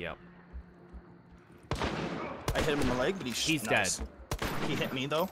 Yep. I hit him in the leg, but he's He's nice. dead. He hit me though.